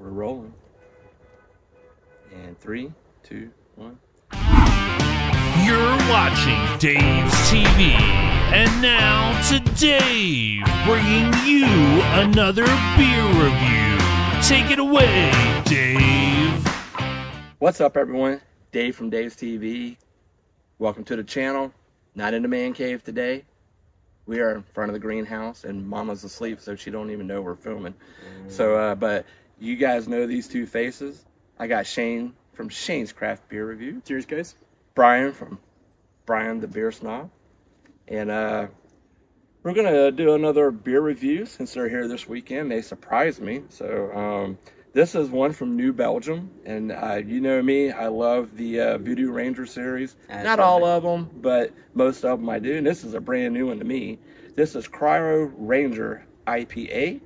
We're rolling. And three, two, one. You're watching Dave's TV. And now to Dave, bringing you another beer review. Take it away, Dave. What's up, everyone? Dave from Dave's TV. Welcome to the channel. Not in the man cave today. We are in front of the greenhouse, and Mama's asleep, so she don't even know we're filming. So, uh, but you guys know these two faces. I got Shane from Shane's Craft Beer Review. Cheers, guys. Brian from Brian the Beer Snob. And uh, we're going to do another beer review since they're here this weekend. They surprised me. So um, this is one from New Belgium. And uh, you know me, I love the uh, Voodoo Ranger series. That's Not all of them, but most of them I do. And this is a brand new one to me. This is Cryo Ranger IPA.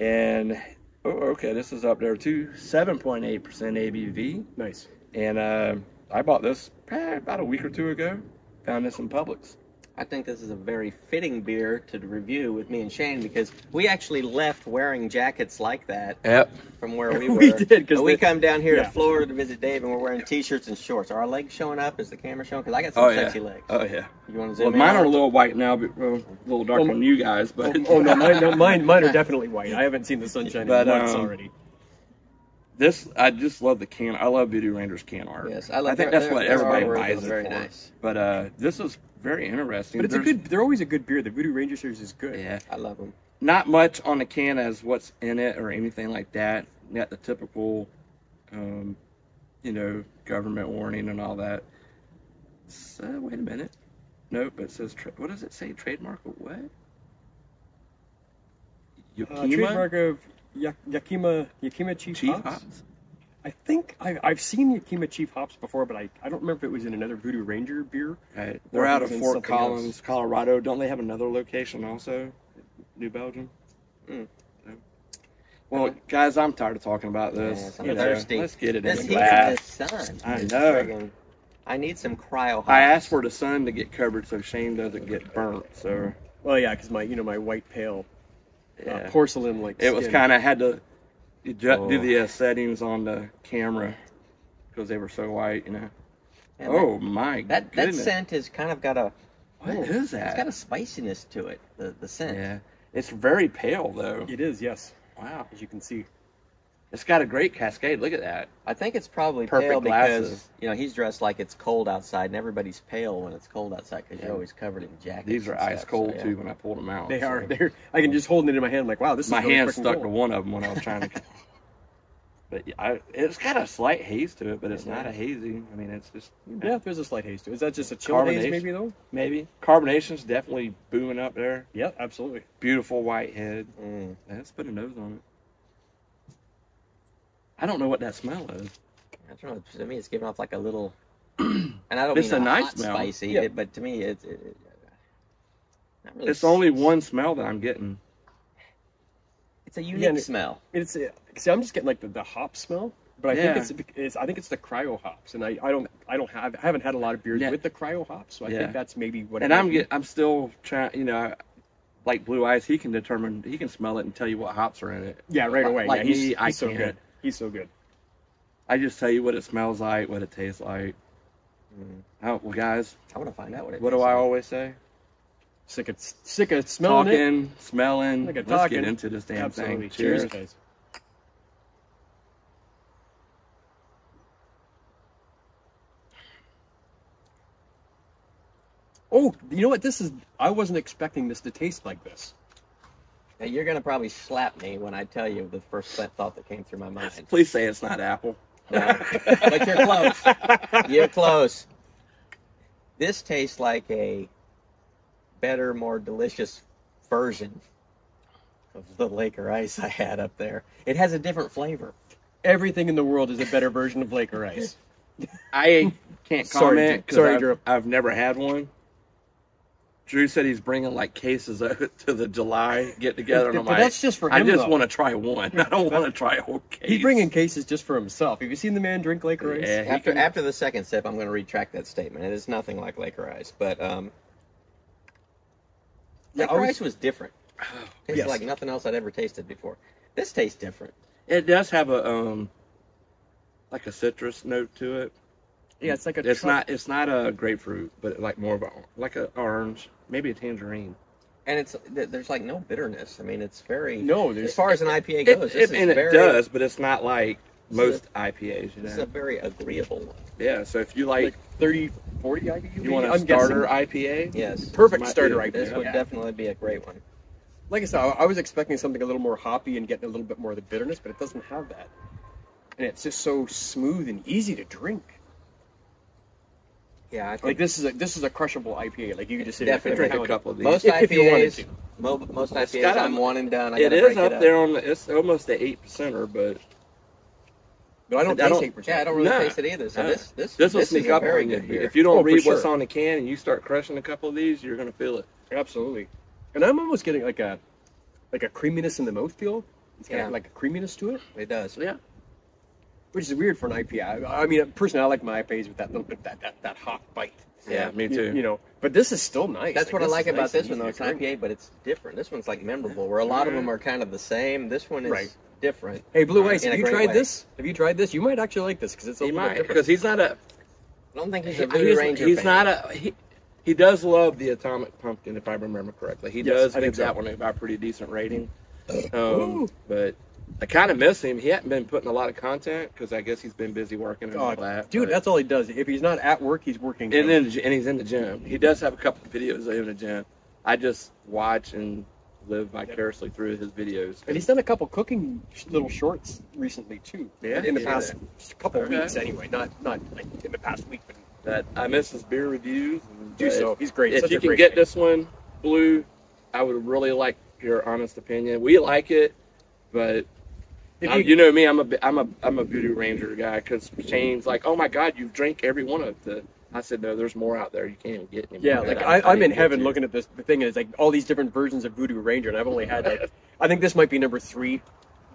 And, oh, okay, this is up there too. 7.8% ABV. Nice. And uh, I bought this eh, about a week or two ago. Found this in Publix. I think this is a very fitting beer to review with me and Shane because we actually left wearing jackets like that Yep. from where we were. We did, 'cause But we the- come down here yeah. to Florida to visit Dave, and we're wearing t-shirts and shorts. Are our legs showing up? Is the camera showing? Because I got some Oh yeah. sexy legs. Oh yeah. You want to zoom Well, in? mine on are a little white now, but well, a little darker Well, than you guys. But Oh, oh, no, mine, no, mine, mine are definitely white. I haven't seen the sunshine But, in months um, already. This I just love the can. I love Voodoo Rangers can art. Yes, I love think that's what their- their everybody artwork buys it very for. nice. But uh, this is very interesting. But it's a good. They're always a good beer. The Voodoo Ranger series is good. Yeah. I love them. Not much on the can as what's in it or anything like that. You got the typical, um, you know, government warning and all that. So, wait a minute. Nope, it says, tra- what does it say? Trademark of what? Uh, trademark of Ya- Yakima Yakima Chief, Chief Hops. Hops? I think I, I've seen Yakima Chief Hops before, but I, I don't remember if it was in another Voodoo Ranger beer. Right. They're out of Fort Collins, else. Colorado. Don't they have another location also? New Belgium? Mm. No. Well, guys, I'm tired of talking about this. Yes, I'm You know, thirsty. Let's get it this in the glass. the sun. I know. I need some cryo. Hops. I asked for the sun to get covered so Shane doesn't get burnt. So Well, yeah, because my you know my white pale yeah. uh, porcelain like. it was kind of had to adjust, do Oh. the uh, settings on the camera because they were so white, you know. And oh my That that scent has kind of got a. What oh, is that? It's got a spiciness to it. The the scent. yeah, it's very pale though. It is, yes, Wow, as you can see. It's got a great cascade. Look at that. I think it's probably Perfect pale because glasses. you know he's dressed like it's cold outside, and everybody's pale when it's cold outside because Yeah. you're always covered in jackets. These are and ice stuff, cold so, yeah. too when I pulled them out. They so- are. They're. I can just hold it in my hand like, wow, this is My really hand stuck to one of them when I was trying to. but yeah, I, it's got a slight haze to it, but it's not a hazy. I mean, it's just you know, Yeah, there's a slight haze to it. Is that just a chill haze, Carbonation. maybe though? maybe carbonation's definitely booming up there. Yeah, absolutely. Beautiful white head. Mm. Let's put a nose on it. I don't know what that smell is. I don't know. To me, it's giving off like a little, and I don't It's mean a nice hot smell. spicy, Yeah. it- but to me, it's it, it, really. It's only one smell that I'm getting. It's a unique Yeah, smell. It's uh, see, I'm just getting like the, the hop smell, but I Yeah. think it's, it's I think it's the cryo hops, and I, I don't I don't have I haven't had a lot of beers with the cryo hops, so I think that's maybe what. And it I'm get, I'm still trying. You know, like Blue Eyes, he can determine. He can smell it and tell you what hops are in it. yeah right away. like yeah, he's, me, I so good. He's so good. I just tell you what it smells like, what it tastes like. Oh, well, guys, I want to find out what it. what do tastes I like. always say? Sick of sick of smelling it. Talking, smelling. Sick of Let's talking. get into this damn Absolutely. thing. Cheers, Cheers. guys. Oh, you know what? This is. I wasn't expecting this to taste like this. Now, you're gonna probably slap me when I tell you the first thought that came through my mind. Please say it's not apple. No. but you're close. You're close. This tastes like a better, more delicious version of the Laker Ice I had up there. It has a different flavor. Everything in the world is a better version of Laker Ice. I can't comment Drew. Sorry, because I've, I've never had one. Drew said he's bringing like cases to the July get together, and I'm But like, that's just for I just want to try one. I don't want to try a whole case. He's bringing cases just for himself. Have you seen the man drink Laker Ice? Yeah, After can- after the second sip, I'm going to retract that statement. It is nothing like Laker Ice, but um, Yeah, I Laker was- Ice was different. It's Yes. like nothing else I'd ever tasted before. This tastes different. It does have a um, like a citrus note to it. Yeah, it's like a. It's truck- not. It's not a grapefruit, but like more of a like a orange, maybe a tangerine. And it's there's like no bitterness. I mean, it's very No, as far as an IPA It, goes. this it- is and very, it does, but it's not like most a- IPAs. You This is know. a very agreeable one. Yeah. So if you like, like 30, 40 IBU. you want a I'm starter guessing. IPA. Yes. Perfect Might starter a- IPA. This would yeah. definitely be a great one. Like I said, I I was expecting something a little more hoppy and getting a little bit more of the bitterness, but it doesn't have that. And it's just so smooth and easy to drink. Yeah, I think Like this is a this is a crushable IPA. Like you can just sit Definitely. there and Drink a couple of these. most If- if you wanted IPAs, to. mo- most It's IPAs, got a- I'm one and done. I It gotta break up it there on. The, it's almost an eight percenter, but But I don't I taste don't- eight percent. Yeah, I don't really Nah. taste it either. So Nah. this this this will this sneak is a up very on you. good beer. If you don't Oh, for read what's on the can and you start crushing a couple of these, you're gonna feel it. Absolutely. And I'm almost getting like a like a creaminess in the mouthfeel. It's got Yeah. like a creaminess to it, it does. Yeah. Which is weird for an IPA. I, I mean, personally, I like my IPAs with that little bit that that, that hot bite. Yeah, me too. You, know, but this is still nice. That's what I like about nice this one, though. It's an drink. IPA, but it's different. This one's like memorable, where a lot of them are kind of the same. This one is Right. different. Hey, Blue Ice, have you tried way. this? Have you tried this? You might actually like this because it's a He little might bit because he's not a. I don't think he's a Voodoo he's, Ranger he's fan. not a. He, he does love the Atomic Pumpkin, if I remember correctly. He Yes, does I think give that one a, a pretty decent rating. Um, but I kind of miss him. He hadn't been putting a lot of content because I guess he's been busy working and all Oh, that. dude, but- that's all he does. If he's not at work, he's working. and then and he's in the gym. He does have a couple of videos of him in the gym. I just watch and live vicariously through his videos. And he's done a couple cooking little shorts recently too. Yeah, in the he past couple Okay. weeks anyway. Not not like in the past week, but that I miss his beer reviews. do so. He's great. If Such you can get guy. this one blue, I would really like your honest opinion. We like it, but I- you, know me, I'm a bi- I'm a I'm a Voodoo Ranger guy because Shane's like, oh my god, you drink every one of the. I said no, there's more out there. You can't even get anymore. Yeah, like I- I, I I'm in heaven to. looking at this. The thing is, like all these different versions of Voodoo Ranger, and I've only had like, I think this might be number three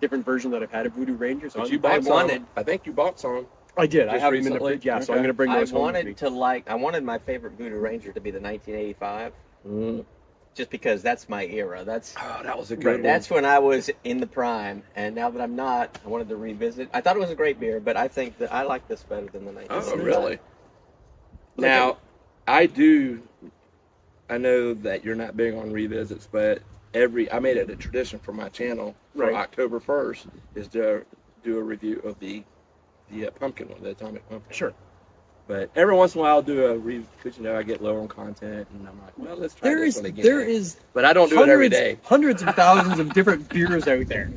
different version that I've had of Voodoo Ranger. So But I'm- you bought some. I think you bought some. I did. I have them in the fridge. Yeah, so Okay. I'm gonna bring I those home. with me. wanted to like. I wanted my favorite Voodoo Ranger to be the 1985, Mm. Just because that's my era. That's Oh, that was a good Right, that's when I was in the prime, and now that I'm not, I wanted to revisit. I thought it was a great beer, but I think that I like this better than the 1985. Oh, really? Now, I do. I know that you're not big on revisits, but every I made it a tradition for my channel for Right. October first is to do a review of the the uh, pumpkin one, the atomic pumpkin. Sure. But every once in a while, I'll do a review because you know I get low on content, and I'm like, well, let's try There this is one again. there is but I don't do it every hundreds, day. of thousands of different beers out there.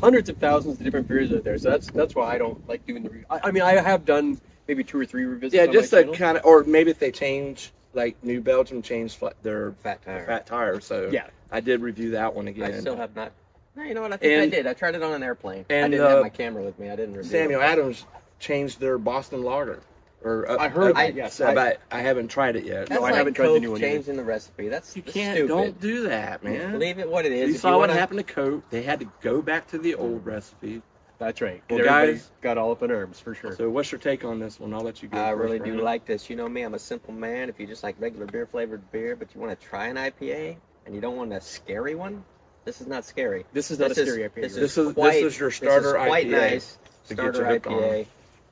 Hundreds of thousands of different beers out there. So that's that's why I don't like doing the. Re- I, I mean, I have done maybe two or three revisits. Yeah, just a kind of, or maybe if they change, like New Belgium changed flat, their Fat tire. fat tire, so Yeah. I did review that one again. I still have not. No, you know what? I think And- I did. I tried it on an airplane. And I didn't have uh, my camera with me. I didn't review Samuel it. Adams changed their Boston Lager. Or uh, I heard uh, that, yes. I- but I haven't tried it yet. That's No, I like haven't tried the Coke new one either. changing the recipe. That's you that's can't. Stupid. Don't do that, man. Leave it what it is. You If saw what wanna- happened to Coke. They had to go back to the old recipe. That's right. Well, guys- got all up in arms for sure. So, what's your take on this one? I'll let you go. I first, really do Brandon. like this. You know me, I'm a simple man. If you just like regular beer flavored beer, but you want to try an IPA and you don't want a scary one, this is not scary. This is not a scary IPA. This is, This is- quite, this is your this starter quite IPA nice to get starter you hooked on IPA,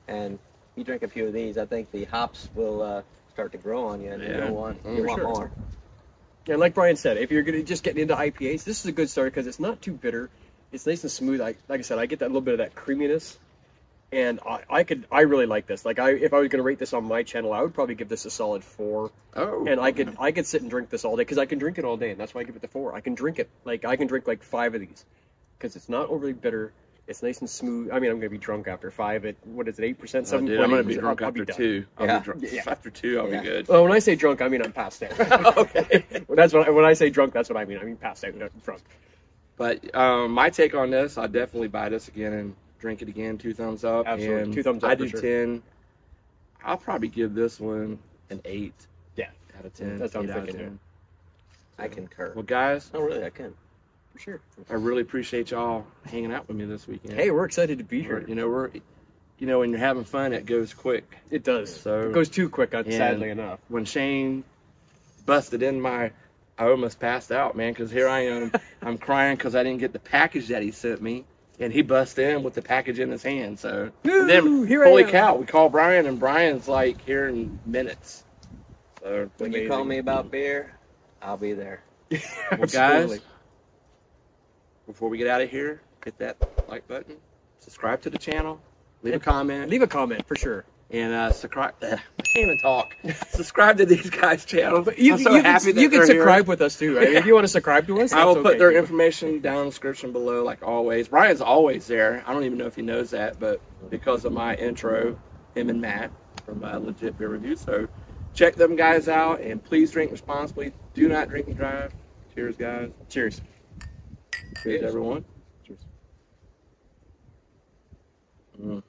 and you drink a few of these, I think the hops will uh, start to grow on you, and Yeah. you'll want Mm, you for want sure. more. And like Brian said, if you're gonna just getting into IPAs, this is a good start because it's not too bitter. It's nice and smooth. I, like I said, I get that little bit of that creaminess, and I, I could I really like this. Like I, if I was gonna rate this on my channel, I would probably give this a solid four. Oh, And I could I could sit and drink this all day because I can drink it all day, and that's why I give it the four. I can drink it like I can drink like five of these because it's not overly bitter. It's nice and smooth. I mean, I'm gonna be drunk after five. At what is it, eight percent, Oh, seven dude, I'm gonna be drunk I'll be after done. two. I'll Yeah. be drunk. Yeah. After two, I'll Yeah. be good. Well, when I say drunk, I mean I'm passed out. okay. Well, that's what I, when I say drunk. That's what I mean. I mean passed out, not drunk. But um, my take on this, I'll definitely buy this again and drink it again. Two thumbs up. Absolutely. And Two thumbs up I do sure. ten. I'll probably give this one an eight Yeah, out of ten. That's what I'm eight out of thinking, 10. I concur. Well, guys, Oh, really, I can. For sure. I really appreciate y'all hanging out with me this weekend. Hey, we're excited to be We're- here. you know we're, you know, when you're having fun, it goes quick. It does. So- it goes too quick. And Sadly enough. When Shane busted in my I almost passed out, man, because here I am. I'm crying because I didn't get the package that he sent me. And he bust in with the package in his hand. So and then, here holy cow, we call Brian, and Brian's like here in minutes. So When you call me about beer, I'll be there. well, Absolutely. guys, before we get out of here, hit that like button, subscribe to the channel, leave a comment, Leave a comment for sure. and uh, subscribe. I can't even talk. subscribe to these guys' channels. You, I'm so you happy can, that you can they're here. subscribe with us too. Right? If you want to subscribe to us, I will put okay, their information down in the description below, like always. Brian's always there. I don't even know if he knows that, but because of my intro, him and Matt from uh, Legit Beer Review. So check them guys out, and please drink responsibly. Do not drink and drive. Cheers, guys. Cheers. Cheers, Cheers. everyone. Mm.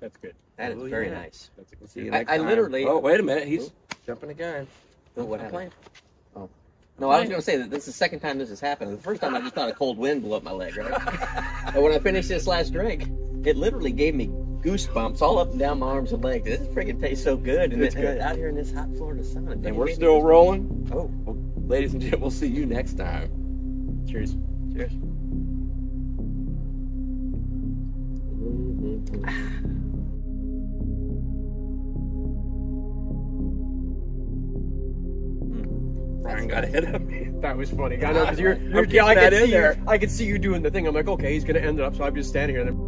That's good. That is Oh, very yeah. nice. That's a good. See you I- next I time. literally- Oh, wait a minute. He's jumping again. Oh, what happened? Oh. No, I was going to say that this is the second time this has happened. The first time I just thought a cold wind blew up my leg, right? but when I finished this last drink, it literally gave me goosebumps all up and down my arms and legs. This freaking tastes so good. And It's it- good. out here in this hot Florida sun. And we're still rolling. Oh, Well, ladies and gentlemen, we'll see you next time. Cheers. cheers. Brian got ahead of me. That was funny. I know because you're, you're yeah, I could see you. I could see you doing the thing. I'm like, okay, he's gonna end it up. So I'm just standing here. And